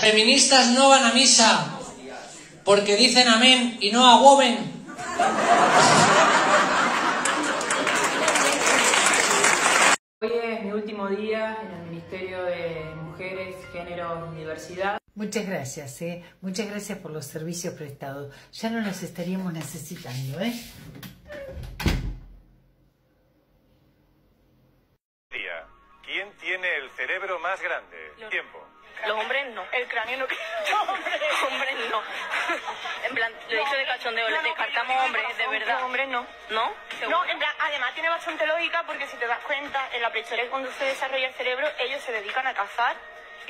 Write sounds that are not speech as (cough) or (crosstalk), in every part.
Feministas no van a misa porque dicen amén y no a women. Hoy es mi último día en el Ministerio de Mujeres, Género y Diversidad. Muchas gracias, ¿eh? Muchas gracias por los servicios prestados. Ya no los estaríamos necesitando, ¿eh? ¿Quién tiene el cerebro más grande? Tiempo. Los hombres no. El cráneo no. hombres no. (laughs) En plan, lo he dicho de cachondeo, les descartamos hombres, de verdad. Hombres no. ¿No? No, en plan, además tiene bastante lógica porque si te das cuenta, en la prehistoria cuando se desarrolla el cerebro, ellos se dedican a cazar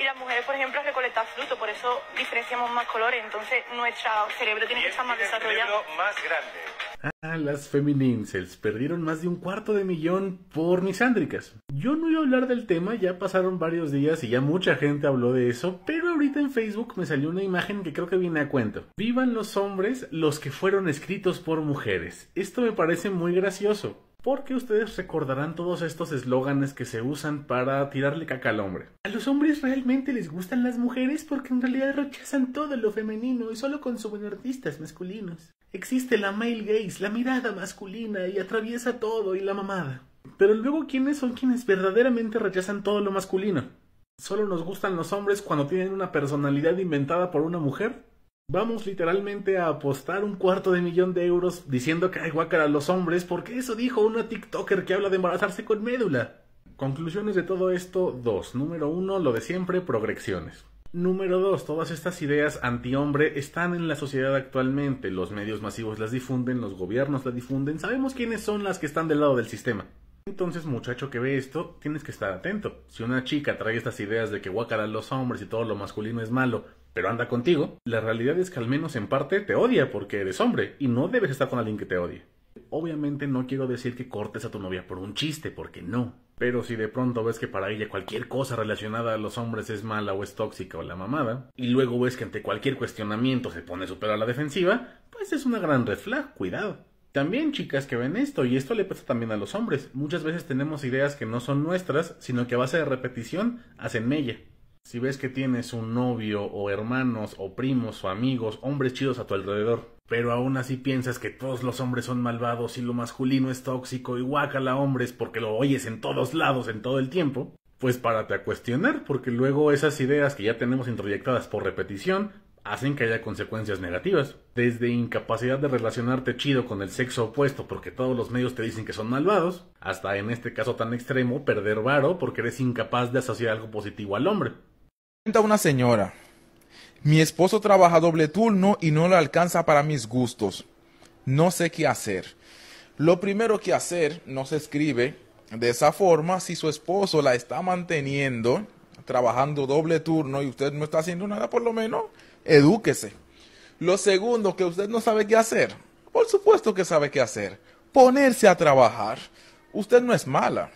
y las mujeres, por ejemplo, a recolectar fruto, por eso diferenciamos más colores, entonces nuestro cerebro tiene que estar más ¿Quién tiene el desarrollado. cerebro más grande? Ah, las feminincels perdieron más de un cuarto de millón por misándricas. Yo no iba a hablar del tema, ya pasaron varios días y ya mucha gente habló de eso, pero ahorita en Facebook me salió una imagen que creo que viene a cuento. Vivan los hombres los que fueron escritos por mujeres. Esto me parece muy gracioso. Porque ustedes recordarán todos estos eslóganes que se usan para tirarle caca al hombre. A los hombres realmente les gustan las mujeres porque en realidad rechazan todo lo femenino y solo consumen artistas masculinos. Existe la male gaze, la mirada masculina y atraviesa todo y la mamada. Pero luego, ¿quiénes son quienes verdaderamente rechazan todo lo masculino? ¿Solo nos gustan los hombres cuando tienen una personalidad inventada por una mujer? Vamos literalmente a apostar un cuarto de millón de euros diciendo que hay guácara a los hombres porque eso dijo una TikToker que habla de embarazarse con médula. Conclusiones de todo esto, dos. Número uno, lo de siempre, progresiones. Número dos, todas estas ideas anti-hombre están en la sociedad actualmente. Los medios masivos las difunden, los gobiernos las difunden. Sabemos quiénes son las que están del lado del sistema. Entonces, muchacho que ve esto, tienes que estar atento. Si una chica trae estas ideas de que guácara a los hombres y todo lo masculino es malo, pero anda contigo, la realidad es que al menos en parte te odia porque eres hombre y no debes estar con alguien que te odie. Obviamente no quiero decir que cortes a tu novia por un chiste, porque no. Pero si de pronto ves que para ella cualquier cosa relacionada a los hombres es mala o es tóxica o la mamada, y luego ves que ante cualquier cuestionamiento se pone súper a la defensiva, pues es una gran red cuidado. También chicas que ven esto, y esto le pasa también a los hombres, muchas veces tenemos ideas que no son nuestras, sino que a base de repetición hacen mella. Si ves que tienes un novio o hermanos o primos o amigos, hombres chidos a tu alrededor, pero aún así piensas que todos los hombres son malvados y lo masculino es tóxico y guácala hombres porque lo oyes en todos lados en todo el tiempo, pues párate a cuestionar porque luego esas ideas que ya tenemos introyectadas por repetición hacen que haya consecuencias negativas. Desde incapacidad de relacionarte chido con el sexo opuesto porque todos los medios te dicen que son malvados, hasta en este caso tan extremo, perder varo porque eres incapaz de asociar algo positivo al hombre. Cuenta una señora. Mi esposo trabaja doble turno y no le alcanza para mis gustos. No sé qué hacer. Lo primero que hacer no se escribe de esa forma si su esposo la está manteniendo trabajando doble turno y usted no está haciendo nada por lo menos, edúquese. Lo segundo que usted no sabe qué hacer. Por supuesto que sabe qué hacer. Ponerse a trabajar. Usted no es mala.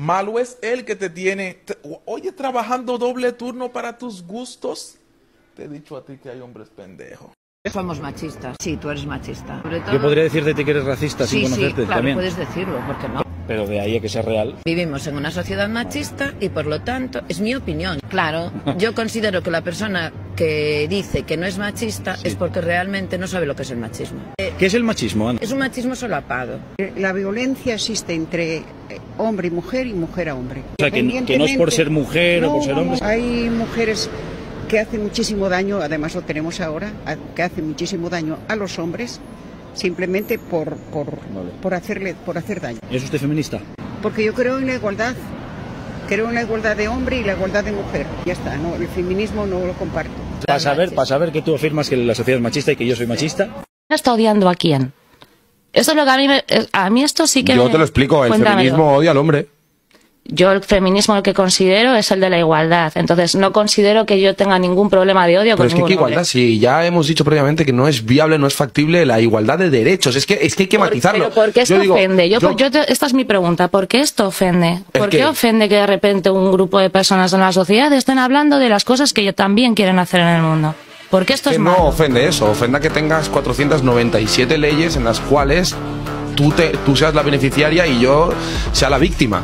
Malo es el que te tiene, te- oye, trabajando doble turno para tus gustos. Te he dicho a ti que hay hombres pendejos. Somos machistas. Sí, tú eres machista. Sobre todo- Yo podría decirte que eres racista sin Sí, sí, conocerte claro, también. puedes decirlo, ¿por qué no? Pero de ahí a que sea real. Vivimos en una sociedad machista y por lo tanto es mi opinión. Claro, yo (laughs) considero que la persona que dice que no es machista es porque realmente no sabe lo que es el machismo. ¿Qué es el machismo, Ana? Es un machismo solapado. La violencia existe entre eh, hombre y mujer y mujer a hombre. O sea, que, que no es por ser mujer o por ser hombre. Hay mujeres que hacen muchísimo daño, además lo tenemos ahora, que hacen muchísimo daño a los hombres simplemente por, por, por, hacerle, por hacer daño. ¿Es usted feminista? Porque yo creo en la igualdad. Creo en la igualdad de hombre y la igualdad de mujer. Ya está, no, el feminismo no lo comparto. Para saber, para saber que tú afirmas que la sociedad es machista y que yo soy machista. está odiando a quién? Esto es lo que a mí me- a mí esto sí que Yo me- te lo explico, el Cuéntamelo. feminismo odia al hombre. Yo el feminismo el que considero es el de la igualdad. Entonces no considero que yo tenga ningún problema de odio Pero con es que qué igualdad, si ya hemos dicho previamente que no es viable, no es factible la igualdad de derechos. Es que, es que hay que matizarlo. Pero ¿por qué esto Yo digo, ofende? Yo, yo- yo te- esta es mi pregunta. ¿Por qué esto ofende? ¿El ¿Por qué? qué ofende que de repente un grupo de personas en la sociedad estén hablando de las cosas que ellos también quieren hacer en el mundo? ¿Por qué esto que es no malo? ofende eso, ofenda que tengas 497 leyes en las cuales tú, te, tú seas la beneficiaria y yo sea la víctima.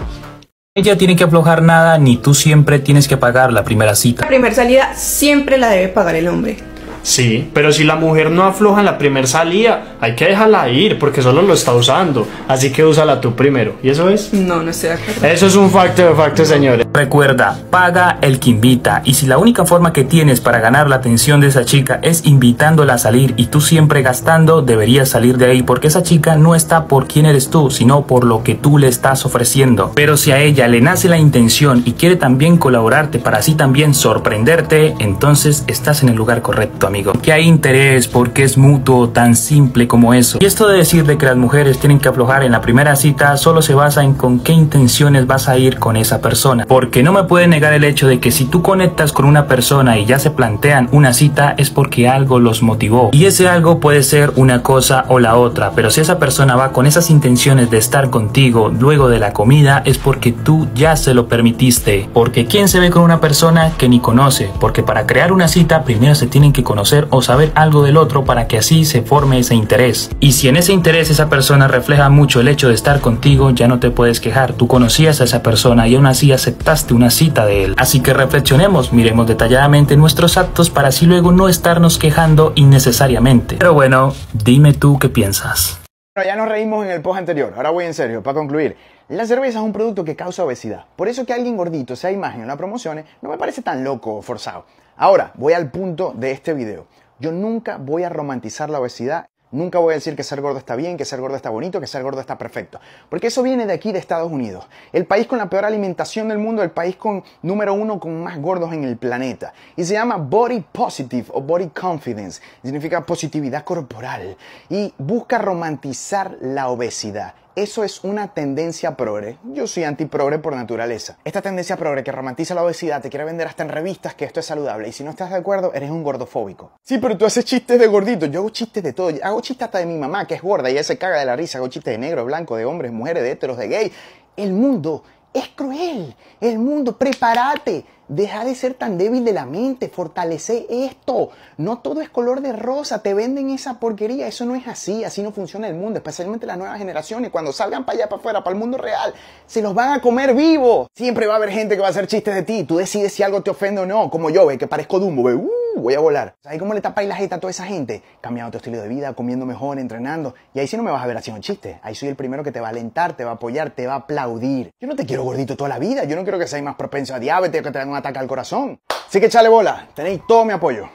Ella tiene que aflojar nada, ni tú siempre tienes que pagar la primera cita. La primera salida siempre la debe pagar el hombre. Sí, pero si la mujer no afloja en la primer salida, hay que dejarla ir porque solo lo está usando. Así que úsala tú primero. ¿Y eso es? No, no estoy de acuerdo. Eso es un facto de facto, señores. Recuerda, paga el que invita. Y si la única forma que tienes para ganar la atención de esa chica es invitándola a salir y tú siempre gastando, deberías salir de ahí porque esa chica no está por quién eres tú, sino por lo que tú le estás ofreciendo. Pero si a ella le nace la intención y quiere también colaborarte para así también sorprenderte, entonces estás en el lugar correcto, amigo. Que hay interés porque es mutuo, tan simple como eso. Y esto de decir de que las mujeres tienen que aflojar en la primera cita solo se basa en con qué intenciones vas a ir con esa persona. Porque no me puede negar el hecho de que si tú conectas con una persona y ya se plantean una cita es porque algo los motivó. Y ese algo puede ser una cosa o la otra, pero si esa persona va con esas intenciones de estar contigo luego de la comida es porque tú ya se lo permitiste. Porque ¿quién se ve con una persona que ni conoce? Porque para crear una cita primero se tienen que conocer o saber algo del otro para que así se forme ese interés. Y si en ese interés esa persona refleja mucho el hecho de estar contigo, ya no te puedes quejar. Tú conocías a esa persona y aún así aceptaste una cita de él. Así que reflexionemos, miremos detalladamente nuestros actos para así luego no estarnos quejando innecesariamente. Pero bueno, dime tú qué piensas. Bueno, ya nos reímos en el post anterior, ahora voy en serio, para concluir. La cerveza es un producto que causa obesidad. Por eso que alguien gordito sea imagen en las promociones no me parece tan loco o forzado. Ahora, voy al punto de este video. Yo nunca voy a romantizar la obesidad. Nunca voy a decir que ser gordo está bien, que ser gordo está bonito, que ser gordo está perfecto. Porque eso viene de aquí, de Estados Unidos. El país con la peor alimentación del mundo, el país con número uno con más gordos en el planeta. Y se llama Body Positive o Body Confidence. Significa positividad corporal. Y busca romantizar la obesidad. Eso es una tendencia progre. Yo soy antiprogre por naturaleza. Esta tendencia progre que romantiza la obesidad te quiere vender hasta en revistas que esto es saludable. Y si no estás de acuerdo, eres un gordofóbico. Sí, pero tú haces chistes de gordito. Yo hago chistes de todo. Hago chistes hasta de mi mamá, que es gorda y ella se caga de la risa. Hago chistes de negro, blanco, de hombres, mujeres, de heteros, de gay. El mundo es cruel. El mundo, prepárate. Deja de ser tan débil de la mente, fortalece esto. No todo es color de rosa, te venden esa porquería. Eso no es así, así no funciona el mundo, especialmente las nuevas generaciones. Cuando salgan para allá, para afuera, para el mundo real, se los van a comer vivos. Siempre va a haber gente que va a hacer chistes de ti. Tú decides si algo te ofende o no, como yo, ve, que parezco Dumbo, ve, uh, voy a volar. ¿Sabes cómo le tapáis la jeta a toda esa gente? Cambiando tu estilo de vida, comiendo mejor, entrenando. Y ahí sí no me vas a ver haciendo chistes. Ahí soy el primero que te va a alentar, te va a apoyar, te va a aplaudir. Yo no te quiero gordito toda la vida. Yo no quiero que seas más propenso a diabetes o que te den un ataque al corazón. Así que echale bola, tenéis todo mi apoyo.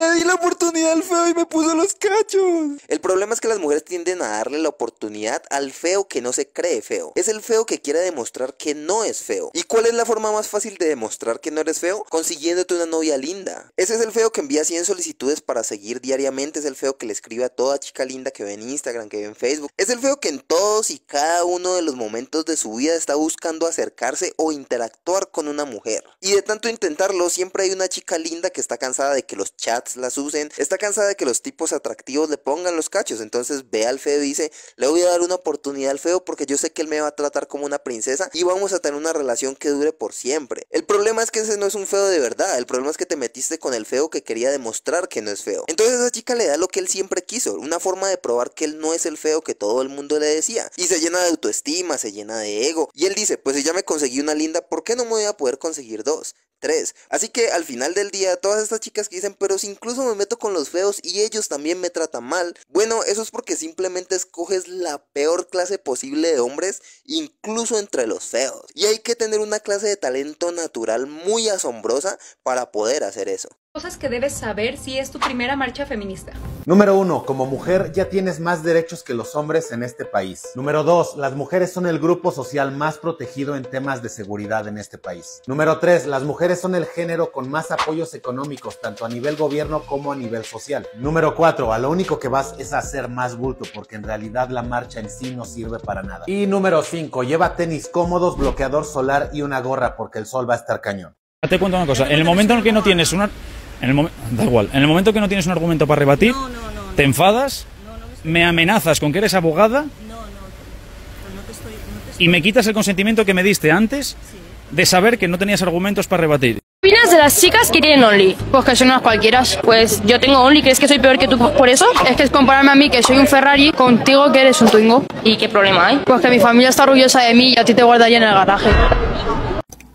Le di la oportunidad al feo y me puso los cachos. El problema es que las mujeres tienden a darle la oportunidad al feo que no se cree feo. Es el feo que quiere demostrar que no es feo. ¿Y cuál es la forma más fácil de demostrar que no eres feo? Consiguiéndote una novia linda. Ese es el feo que envía 100 solicitudes para seguir diariamente. Es el feo que le escribe a toda chica linda que ve en Instagram, que ve en Facebook. Es el feo que en todos y cada uno de los momentos de su vida está buscando acercarse o interactuar con una mujer. Y de tanto intentarlo, siempre hay una chica linda que está cansada de que los chats las usen, está cansada de que los tipos atractivos le pongan los cachos, entonces ve al feo y dice, le voy a dar una oportunidad al feo porque yo sé que él me va a tratar como una princesa y vamos a tener una relación que dure por siempre. El problema es que ese no es un feo de verdad, el problema es que te metiste con el feo que quería demostrar que no es feo. Entonces esa chica le da lo que él siempre quiso, una forma de probar que él no es el feo que todo el mundo le decía. Y se llena de autoestima, se llena de ego. Y él dice, pues si ya me conseguí una linda, ¿por qué no me voy a poder conseguir dos? 3. Así que al final del día, todas estas chicas que dicen, pero si incluso me meto con los feos y ellos también me tratan mal, bueno, eso es porque simplemente escoges la peor clase posible de hombres, incluso entre los feos. Y hay que tener una clase de talento natural muy asombrosa para poder hacer eso. Cosas que debes saber si es tu primera marcha feminista. Número uno, como mujer ya tienes más derechos que los hombres en este país. Número dos, las mujeres son el grupo social más protegido en temas de seguridad en este país. Número tres, las mujeres son el género con más apoyos económicos, tanto a nivel gobierno como a nivel social. Número cuatro, a lo único que vas es a hacer más bulto, porque en realidad la marcha en sí no sirve para nada. Y número cinco, lleva tenis cómodos, bloqueador solar y una gorra, porque el sol va a estar cañón. Te cuento una cosa, en el momento en el que no tienes una... En el da igual, en el momento que no tienes un argumento para rebatir, te enfadas, me amenazas con que eres abogada y me quitas el consentimiento que me diste antes de saber que no tenías argumentos para rebatir. ¿Qué opinas de las chicas que tienen Only? Pues que son unas cualquiera. Pues yo tengo Only, ¿crees que soy peor que tú por eso? Es que es compararme a mí, que soy un Ferrari, contigo que eres un Twingo. ¿Y qué problema hay? Pues que mi familia está orgullosa de mí y a ti te guardaría en el garaje.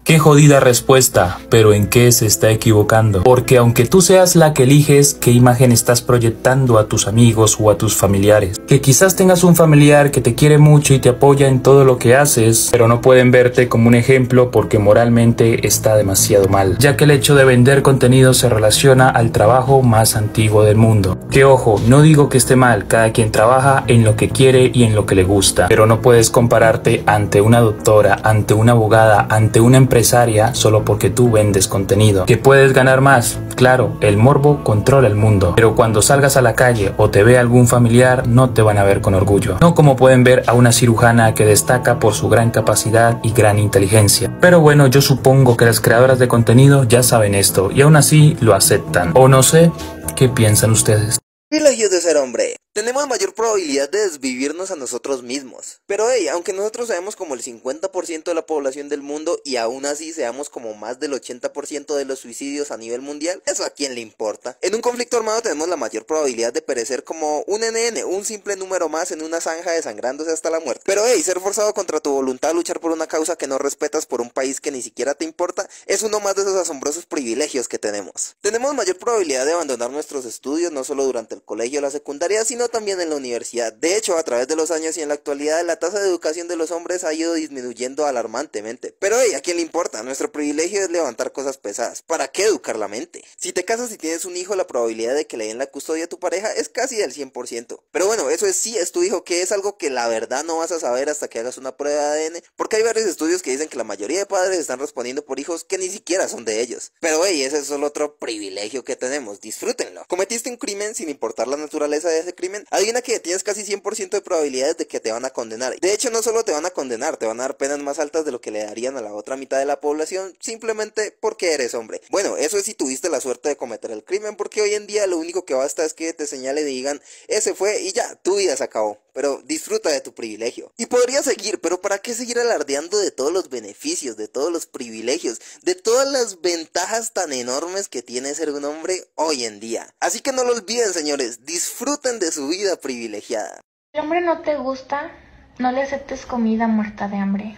Qué jodida respuesta, pero ¿en qué se está equivocando? Porque aunque tú seas la que eliges, ¿qué imagen estás proyectando a tus amigos o a tus familiares? Que quizás tengas un familiar que te quiere mucho y te apoya en todo lo que haces, pero no pueden verte como un ejemplo porque moralmente está demasiado mal, ya que el hecho de vender contenido se relaciona al trabajo más antiguo del mundo. Que ojo, no digo que esté mal, cada quien trabaja en lo que quiere y en lo que le gusta, pero no puedes compararte ante una doctora, ante una abogada, ante una empresa empresaria solo porque tú vendes contenido. ¿Que puedes ganar más? Claro, el morbo controla el mundo, pero cuando salgas a la calle o te ve algún familiar no te van a ver con orgullo. No como pueden ver a una cirujana que destaca por su gran capacidad y gran inteligencia. Pero bueno, yo supongo que las creadoras de contenido ya saben esto y aún así lo aceptan. O no sé, ¿qué piensan ustedes? Privilegios de ser hombre. Tenemos mayor probabilidad de desvivirnos a nosotros mismos. Pero hey, aunque nosotros seamos como el 50% de la población del mundo y aún así seamos como más del 80% de los suicidios a nivel mundial, ¿eso a quién le importa? En un conflicto armado tenemos la mayor probabilidad de perecer como un NN, un simple número más en una zanja desangrándose hasta la muerte. Pero hey, ser forzado contra tu voluntad a luchar por una causa que no respetas por un país que ni siquiera te importa es uno más de esos asombrosos privilegios que tenemos. Tenemos mayor probabilidad de abandonar nuestros estudios no solo durante el colegio o la secundaria, sino también en la universidad. De hecho, a través de los años y en la actualidad, la tasa de educación de los hombres ha ido disminuyendo alarmantemente. Pero hey, ¿a quién le importa? Nuestro privilegio es levantar cosas pesadas. ¿Para qué educar la mente? Si te casas y tienes un hijo, la probabilidad de que le den la custodia a tu pareja es casi del 100%. Pero bueno, eso es sí, es tu hijo, que es algo que la verdad no vas a saber hasta que hagas una prueba de ADN, porque hay varios estudios que dicen que la mayoría de padres están respondiendo por hijos que ni siquiera son de ellos. Pero hey, ese es solo otro privilegio que tenemos, disfrútenlo. Cometiste un crimen sin importar la naturaleza de ese crimen, adivina que tienes casi 100% de probabilidades de que te van a condenar. De hecho, no solo te van a condenar, te van a dar penas más altas de lo que le darían a la otra mitad de la población simplemente porque eres hombre. Bueno, eso es si tuviste la suerte de cometer el crimen, porque hoy en día lo único que basta es que te señalen y digan, ese fue y ya, tu vida se acabó. Pero disfruta de tu privilegio. Y podría seguir, pero ¿para qué seguir alardeando de todos los beneficios, de todos los privilegios, de todas las ventajas tan enormes que tiene ser un hombre hoy en día? Así que no lo olviden, señores, disfruten de su vida privilegiada. Si el hombre no te gusta, no le aceptes comida muerta de hambre.